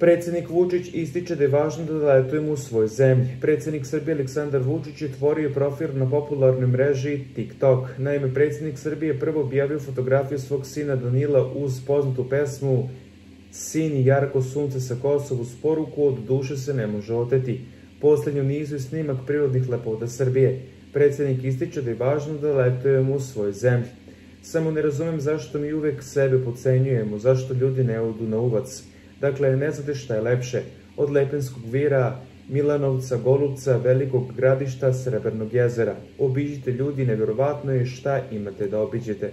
Predsednik Vučić ističe da je važno da letujemo u svoj zemlji. Predsednik Srbije Aleksandar Vučić je tvorio profil na popularnoj mreži TikTok. Naime, predsednik Srbije prvo objavio fotografiju svog sina Danila uz poznatu pesmu Sin jarko sunce sa Kosova uz poruku od duše se ne može oteti. Poslednju nizu je snimak prirodnih lepota Srbije. Predsednik ističe da je važno da letujemo u svoj zemlji. Samo ne razumem zašto mi uvek sebe pocenjujemo, zašto ljudi ne odu na uvac. Dakle, ne znate šta je lepše, od Lepenskog vira, Milanovca, Golubca, Velikog gradišta, Srebrnog jezera. Obiđite ljudi, nevjerovatno je šta imate da obiđete.